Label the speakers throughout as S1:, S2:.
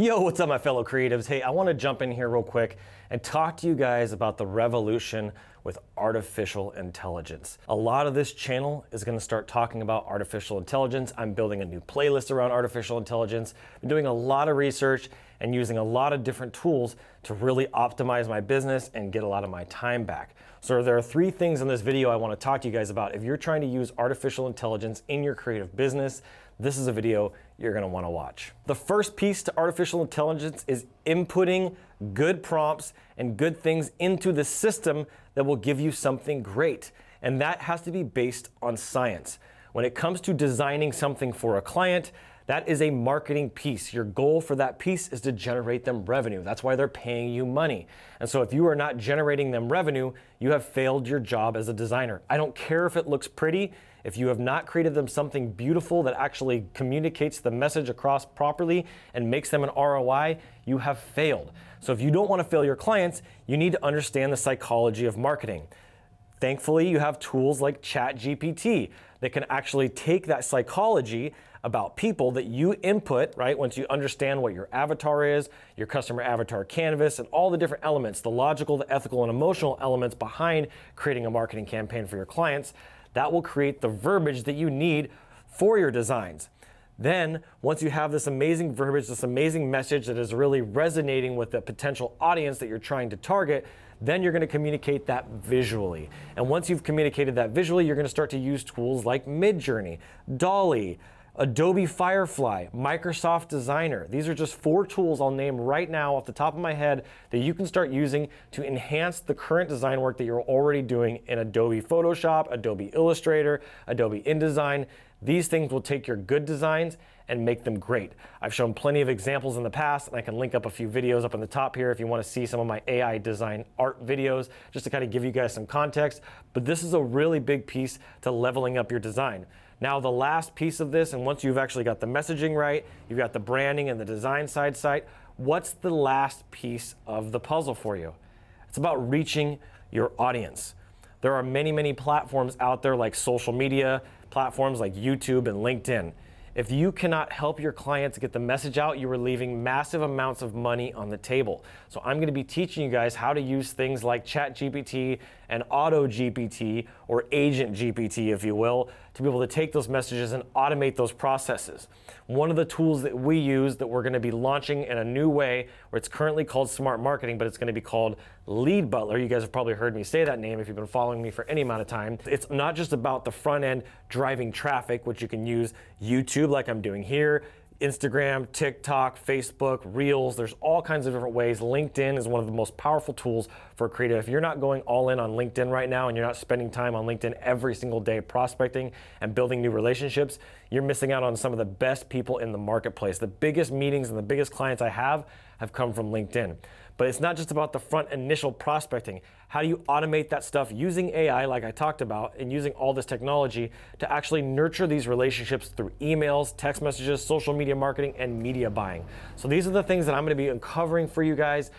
S1: Yo, what's up, my fellow creatives? Hey, I want to jump in here real quick and talk to you guys about the revolution with artificial intelligence. A lot of this channel is going to start talking about artificial intelligence. I'm building a new playlist around artificial intelligence. I'm doing a lot of research and using a lot of different tools to really optimize my business and get a lot of my time back. So there are three things in this video I want to talk to you guys about. If you're trying to use artificial intelligence in your creative business, this is a video you're going to want to watch. The first piece to artificial intelligence is inputting good prompts and good things into the system that will give you something great. And that has to be based on science. When it comes to designing something for a client, that is a marketing piece. Your goal for that piece is to generate them revenue. That's why they're paying you money. And so if you are not generating them revenue, you have failed your job as a designer. I don't care if it looks pretty. If you have not created them something beautiful that actually communicates the message across properly and makes them an ROI, you have failed. So if you don't want to fail your clients, you need to understand the psychology of marketing. Thankfully, you have tools like ChatGPT that can actually take that psychology about people that you input, right? Once you understand what your avatar is, your customer avatar canvas, and all the different elements, the logical, the ethical, and emotional elements behind creating a marketing campaign for your clients, that will create the verbiage that you need for your designs. Then, once you have this amazing verbiage, this amazing message that is really resonating with the potential audience that you're trying to target, then you're going to communicate that visually. And once you've communicated that visually, you're going to start to use tools like Midjourney, DALL-E, Adobe Firefly, Microsoft Designer. These are just four tools I'll name right now off the top of my head that you can start using to enhance the current design work that you're already doing in Adobe Photoshop, Adobe Illustrator, Adobe InDesign. These things will take your good designs and make them great. I've shown plenty of examples in the past, and I can link up a few videos up on the top here if you want to see some of my AI design art videos, just to kind of give you guys some context. But this is a really big piece to leveling up your design. Now the last piece of this, and once you've actually got the messaging right, you've got the branding and the design side site, what's the last piece of the puzzle for you? It's about reaching your audience. There are many, many platforms out there like social media, platforms like YouTube and LinkedIn. If you cannot help your clients get the message out, you are leaving massive amounts of money on the table. So I'm going to be teaching you guys how to use things like ChatGPT and auto GPT or Agent GPT, if you will, to be able to take those messages and automate those processes. One of the tools that we use that we're going to be launching in a new way, where it's currently called Smart Marketing, but it's going to be called Lead Butler. You guys have probably heard me say that name if you've been following me for any amount of time. It's not just about the front end driving traffic, which you can use YouTube like I'm doing here. Instagram, TikTok, Facebook, Reels, there's all kinds of different ways. LinkedIn is one of the most powerful tools for a creative. If you're not going all in on LinkedIn right now and you're not spending time on LinkedIn every single day prospecting and building new relationships, you're missing out on some of the best people in the marketplace. The biggest meetings and the biggest clients I have have come from LinkedIn. But it's not just about the front initial prospecting. How do you automate that stuff using AI, like I talked about, and using all this technology to actually nurture these relationships through emails, text messages, social media marketing, and media buying? So these are the things that I'm going to be uncovering for you guys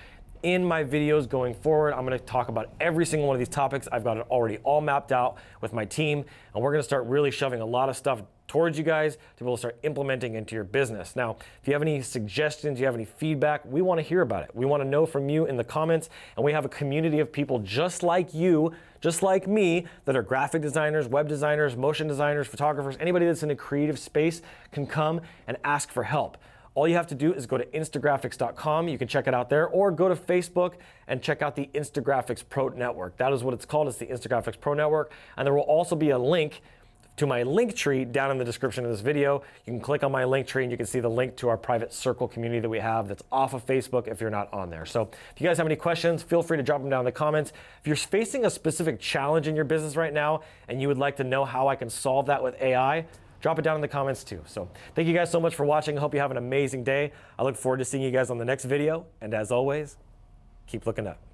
S1: in my videos going forward. I'm going to talk about every single one of these topics. I've got it already all mapped out with my team, and we're going to start really shoving a lot of stuff towards you guys to be able to start implementing into your business. Now, if you have any suggestions, you have any feedback, we want to hear about it. We want to know from you in the comments, and we have a community of people just like you, just like me, that are graphic designers, web designers, motion designers, photographers, anybody that's in a creative space can come and ask for help. All you have to do is go to instagraphics.com. You can check it out there, or go to Facebook and check out the Instagraphics Pro Network. That is what it's called. It's the Instagraphics Pro Network. And there will also be a link to my Linktree down in the description of this video. You can click on my Linktree and you can see the link to our private circle community that we have that's off of Facebook if you're not on there. So if you guys have any questions, feel free to drop them down in the comments. If you're facing a specific challenge in your business right now and you would like to know how I can solve that with AI, drop it down in the comments too. So thank you guys so much for watching. I hope you have an amazing day. I look forward to seeing you guys on the next video. And as always, keep looking up.